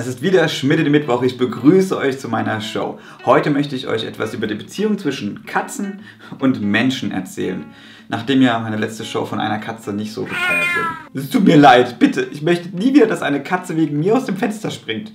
Es ist wieder Schmiede Mittwoch. Ich begrüße euch zu meiner Show. Heute möchte ich euch etwas über die Beziehung zwischen Katzen und Menschen erzählen. Nachdem ja meine letzte Show von einer Katze nicht so gefeiert wurde. Es tut mir leid, bitte. Ich möchte nie wieder, dass eine Katze wegen mir aus dem Fenster springt.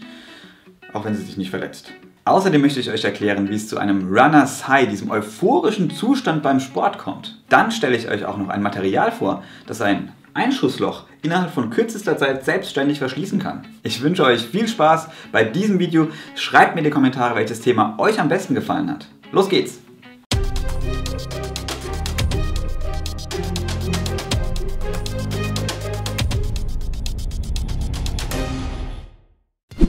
Auch wenn sie sich nicht verletzt. Außerdem möchte ich euch erklären, wie es zu einem Runner's High, diesem euphorischen Zustand beim Sport kommt. Dann stelle ich euch auch noch ein Material vor, das ein Einschussloch innerhalb von kürzester Zeit selbstständig verschließen kann. Ich wünsche euch viel Spaß bei diesem Video. Schreibt mir in die Kommentare, welches Thema euch am besten gefallen hat. Los geht's!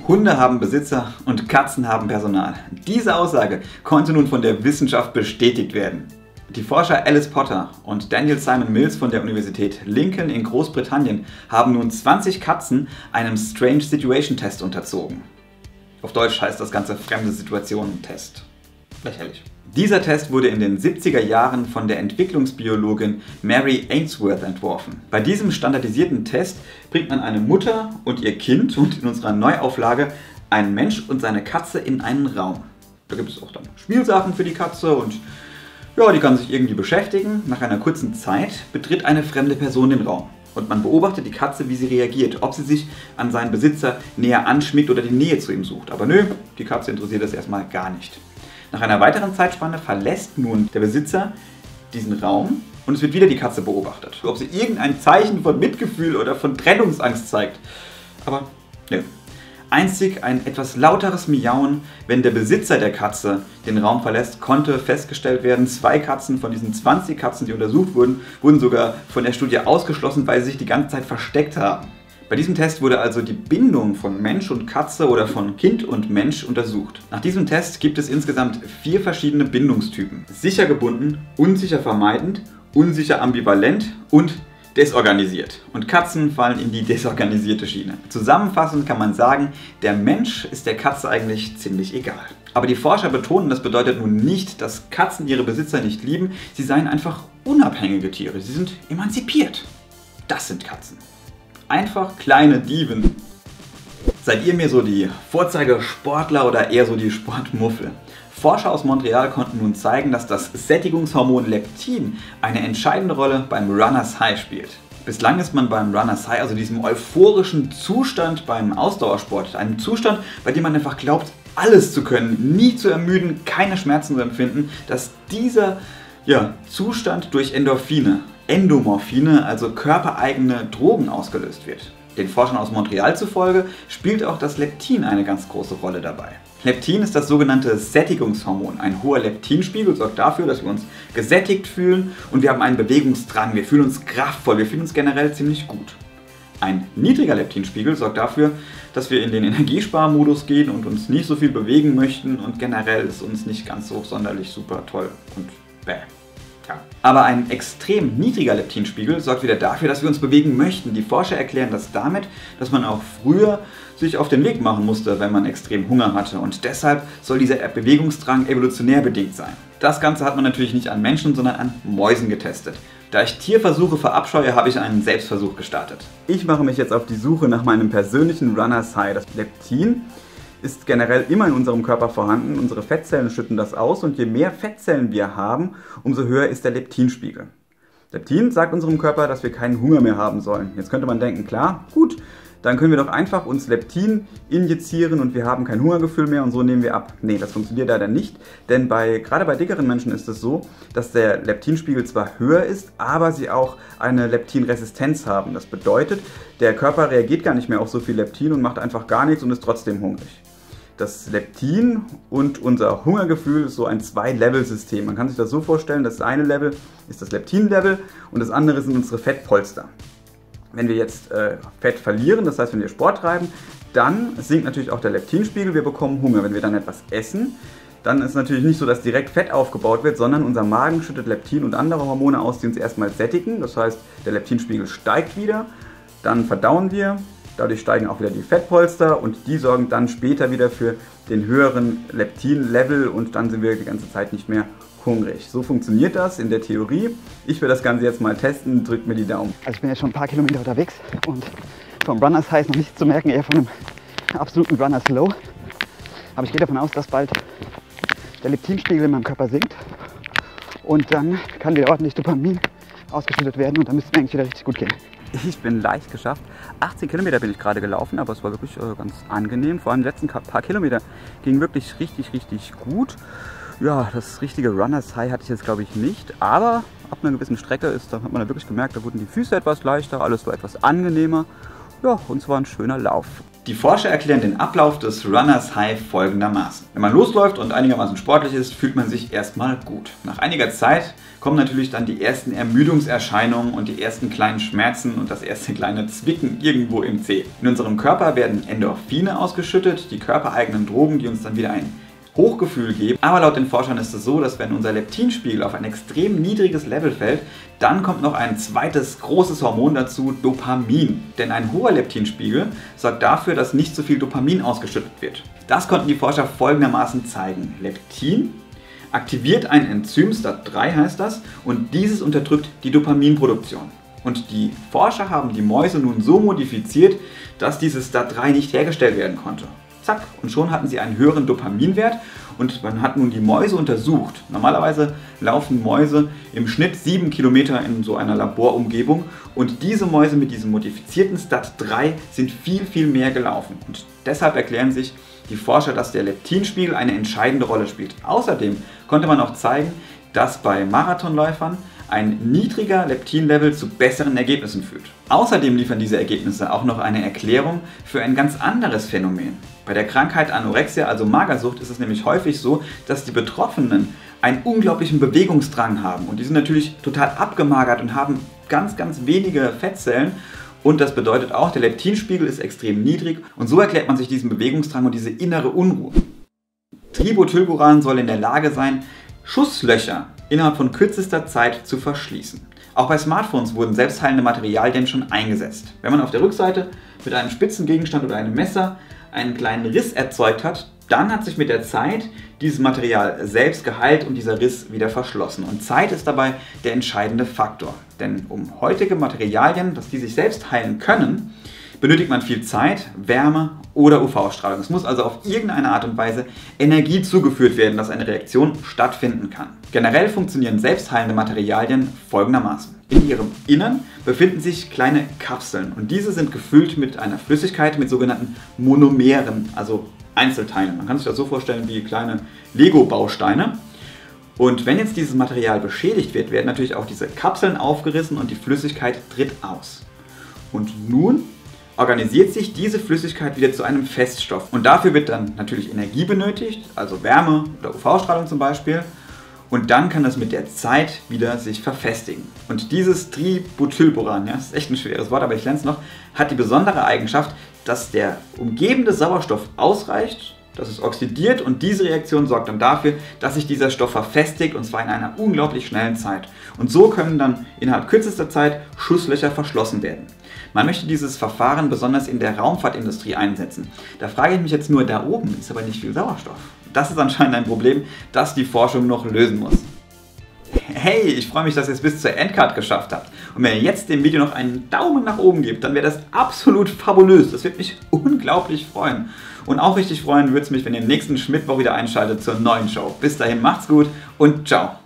Hunde haben Besitzer und Katzen haben Personal. Diese Aussage konnte nun von der Wissenschaft bestätigt werden. Die Forscher Alice Potter und Daniel Simon Mills von der Universität Lincoln in Großbritannien haben nun 20 Katzen einem Strange Situation Test unterzogen. Auf Deutsch heißt das Ganze Fremde Situationen Test. Lächerlich. Dieser Test wurde in den 70er Jahren von der Entwicklungsbiologin Mary Ainsworth entworfen. Bei diesem standardisierten Test bringt man eine Mutter und ihr Kind und in unserer Neuauflage ein Mensch und seine Katze in einen Raum. Da gibt es auch dann Spielsachen für die Katze und ja, die kann sich irgendwie beschäftigen. Nach einer kurzen Zeit betritt eine fremde Person den Raum. Und man beobachtet die Katze, wie sie reagiert, ob sie sich an seinen Besitzer näher anschmiegt oder die Nähe zu ihm sucht. Aber nö, die Katze interessiert das erstmal gar nicht. Nach einer weiteren Zeitspanne verlässt nun der Besitzer diesen Raum und es wird wieder die Katze beobachtet. Ob sie irgendein Zeichen von Mitgefühl oder von Trennungsangst zeigt. Aber nö. Einzig ein etwas lauteres Miauen, wenn der Besitzer der Katze den Raum verlässt, konnte festgestellt werden. Zwei Katzen von diesen 20 Katzen, die untersucht wurden, wurden sogar von der Studie ausgeschlossen, weil sie sich die ganze Zeit versteckt haben. Bei diesem Test wurde also die Bindung von Mensch und Katze oder von Kind und Mensch untersucht. Nach diesem Test gibt es insgesamt vier verschiedene Bindungstypen. Sicher gebunden, unsicher vermeidend, unsicher ambivalent und desorganisiert. Und Katzen fallen in die desorganisierte Schiene. Zusammenfassend kann man sagen, der Mensch ist der Katze eigentlich ziemlich egal. Aber die Forscher betonen, das bedeutet nun nicht, dass Katzen ihre Besitzer nicht lieben, sie seien einfach unabhängige Tiere, sie sind emanzipiert. Das sind Katzen einfach kleine Dieven. Seid ihr mir so die Vorzeigesportler oder eher so die Sportmuffel? Forscher aus Montreal konnten nun zeigen, dass das Sättigungshormon Leptin eine entscheidende Rolle beim Runners High spielt. Bislang ist man beim Runners High, also diesem euphorischen Zustand beim Ausdauersport, einem Zustand, bei dem man einfach glaubt, alles zu können, nie zu ermüden, keine Schmerzen zu empfinden, dass dieser ja, Zustand durch Endorphine, Endomorphine, also körpereigene Drogen ausgelöst wird. Den Forschern aus Montreal zufolge spielt auch das Leptin eine ganz große Rolle dabei. Leptin ist das sogenannte Sättigungshormon. Ein hoher Leptinspiegel sorgt dafür, dass wir uns gesättigt fühlen und wir haben einen Bewegungsdrang. Wir fühlen uns kraftvoll, wir fühlen uns generell ziemlich gut. Ein niedriger Leptinspiegel sorgt dafür, dass wir in den Energiesparmodus gehen und uns nicht so viel bewegen möchten und generell ist uns nicht ganz so sonderlich super toll und bäh. Aber ein extrem niedriger Leptinspiegel sorgt wieder dafür, dass wir uns bewegen möchten. Die Forscher erklären das damit, dass man auch früher sich auf den Weg machen musste, wenn man extrem Hunger hatte. Und deshalb soll dieser Bewegungsdrang evolutionär bedingt sein. Das Ganze hat man natürlich nicht an Menschen, sondern an Mäusen getestet. Da ich Tierversuche verabscheue, habe ich einen Selbstversuch gestartet. Ich mache mich jetzt auf die Suche nach meinem persönlichen Runner's High, das Leptin ist generell immer in unserem Körper vorhanden. Unsere Fettzellen schütten das aus und je mehr Fettzellen wir haben, umso höher ist der Leptinspiegel. Leptin sagt unserem Körper, dass wir keinen Hunger mehr haben sollen. Jetzt könnte man denken, klar, gut, dann können wir doch einfach uns Leptin injizieren und wir haben kein Hungergefühl mehr und so nehmen wir ab. Nee, das funktioniert leider nicht, denn bei, gerade bei dickeren Menschen ist es so, dass der Leptinspiegel zwar höher ist, aber sie auch eine Leptinresistenz haben. Das bedeutet, der Körper reagiert gar nicht mehr auf so viel Leptin und macht einfach gar nichts und ist trotzdem hungrig. Das Leptin und unser Hungergefühl ist so ein Zwei-Level-System. Man kann sich das so vorstellen, das eine Level ist das Leptin-Level und das andere sind unsere Fettpolster. Wenn wir jetzt äh, Fett verlieren, das heißt, wenn wir Sport treiben, dann sinkt natürlich auch der Leptinspiegel, wir bekommen Hunger. Wenn wir dann etwas essen, dann ist natürlich nicht so, dass direkt Fett aufgebaut wird, sondern unser Magen schüttet Leptin und andere Hormone aus, die uns erstmal sättigen. Das heißt, der Leptinspiegel steigt wieder, dann verdauen wir, dadurch steigen auch wieder die Fettpolster und die sorgen dann später wieder für den höheren Leptin-Level und dann sind wir die ganze Zeit nicht mehr hungrig. So funktioniert das in der Theorie. Ich will das Ganze jetzt mal testen. Drückt mir die Daumen. Also ich bin jetzt schon ein paar Kilometer unterwegs und vom Runners High noch nicht zu merken, eher von einem absoluten Runner Slow. Aber ich gehe davon aus, dass bald der Leptinspiegel in meinem Körper sinkt. Und dann kann wieder ordentlich Dopamin ausgeschüttet werden und dann müsste es mir eigentlich wieder richtig gut gehen. Ich bin leicht geschafft. 18 Kilometer bin ich gerade gelaufen, aber es war wirklich äh, ganz angenehm. Vor allem die letzten paar Kilometer ging wirklich richtig, richtig gut. Ja, das richtige Runners High hatte ich jetzt glaube ich nicht, aber ab einer gewissen Strecke ist, da hat man wirklich gemerkt, da wurden die Füße etwas leichter, alles war etwas angenehmer. Ja, und es war ein schöner Lauf. Die Forscher erklären den Ablauf des Runners High folgendermaßen. Wenn man losläuft und einigermaßen sportlich ist, fühlt man sich erstmal gut. Nach einiger Zeit kommen natürlich dann die ersten Ermüdungserscheinungen und die ersten kleinen Schmerzen und das erste kleine Zwicken irgendwo im Zeh. In unserem Körper werden Endorphine ausgeschüttet, die körpereigenen Drogen, die uns dann wieder ein Hochgefühl geben. Aber laut den Forschern ist es so, dass wenn unser Leptinspiegel auf ein extrem niedriges Level fällt, dann kommt noch ein zweites großes Hormon dazu, Dopamin. Denn ein hoher Leptinspiegel sorgt dafür, dass nicht so viel Dopamin ausgeschüttet wird. Das konnten die Forscher folgendermaßen zeigen. Leptin aktiviert ein Enzym, STAT3 heißt das, und dieses unterdrückt die Dopaminproduktion. Und die Forscher haben die Mäuse nun so modifiziert, dass dieses STAT3 nicht hergestellt werden konnte. Zack, und schon hatten sie einen höheren Dopaminwert und man hat nun die Mäuse untersucht. Normalerweise laufen Mäuse im Schnitt 7 Kilometer in so einer Laborumgebung und diese Mäuse mit diesem modifizierten STAT3 sind viel, viel mehr gelaufen. Und deshalb erklären sich die Forscher, dass der Leptinspiegel eine entscheidende Rolle spielt. Außerdem konnte man auch zeigen, dass bei Marathonläufern ein niedriger Leptinlevel zu besseren Ergebnissen führt. Außerdem liefern diese Ergebnisse auch noch eine Erklärung für ein ganz anderes Phänomen. Bei der Krankheit Anorexia, also Magersucht, ist es nämlich häufig so, dass die Betroffenen einen unglaublichen Bewegungsdrang haben. Und die sind natürlich total abgemagert und haben ganz, ganz wenige Fettzellen. Und das bedeutet auch, der Leptinspiegel ist extrem niedrig. Und so erklärt man sich diesen Bewegungsdrang und diese innere Unruhe. Tributylburan soll in der Lage sein, Schusslöcher innerhalb von kürzester Zeit zu verschließen. Auch bei Smartphones wurden selbstheilende Materialien schon eingesetzt. Wenn man auf der Rückseite mit einem spitzen Gegenstand oder einem Messer einen kleinen Riss erzeugt hat, dann hat sich mit der Zeit dieses Material selbst geheilt und dieser Riss wieder verschlossen. Und Zeit ist dabei der entscheidende Faktor. Denn um heutige Materialien, dass die sich selbst heilen können, benötigt man viel Zeit, Wärme oder UV-Strahlung. Es muss also auf irgendeine Art und Weise Energie zugeführt werden, dass eine Reaktion stattfinden kann. Generell funktionieren selbstheilende Materialien folgendermaßen. In ihrem Innern befinden sich kleine Kapseln und diese sind gefüllt mit einer Flüssigkeit mit sogenannten Monomeren, also Einzelteilen. Man kann sich das so vorstellen wie kleine Lego-Bausteine. Und wenn jetzt dieses Material beschädigt wird, werden natürlich auch diese Kapseln aufgerissen und die Flüssigkeit tritt aus. Und nun organisiert sich diese Flüssigkeit wieder zu einem Feststoff. Und dafür wird dann natürlich Energie benötigt, also Wärme oder UV-Strahlung zum Beispiel. Und dann kann das mit der Zeit wieder sich verfestigen. Und dieses Tributylboran, ja, das ist echt ein schweres Wort, aber ich lerne es noch, hat die besondere Eigenschaft, dass der umgebende Sauerstoff ausreicht, dass es oxidiert und diese Reaktion sorgt dann dafür, dass sich dieser Stoff verfestigt und zwar in einer unglaublich schnellen Zeit. Und so können dann innerhalb kürzester Zeit Schusslöcher verschlossen werden. Man möchte dieses Verfahren besonders in der Raumfahrtindustrie einsetzen. Da frage ich mich jetzt nur, da oben ist aber nicht viel Sauerstoff. Das ist anscheinend ein Problem, das die Forschung noch lösen muss. Hey, ich freue mich, dass ihr es bis zur Endcard geschafft habt. Und wenn ihr jetzt dem Video noch einen Daumen nach oben gebt, dann wäre das absolut fabulös. Das würde mich unglaublich freuen. Und auch richtig freuen würde es mich, wenn ihr nächsten Mittwoch wieder einschaltet zur neuen Show. Bis dahin macht's gut und ciao.